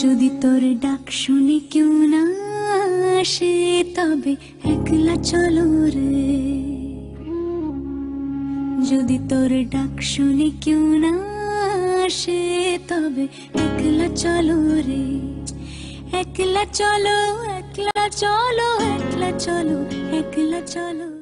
যদি তোর ডাক শুনে কেউ না আসে, তবে একলা চলো রে। যদি তোর ডাক শুনে কেউ না আসে, তবে একলা চলো রে। একলা চলো একলা চলো একলা চলো একলা চলো।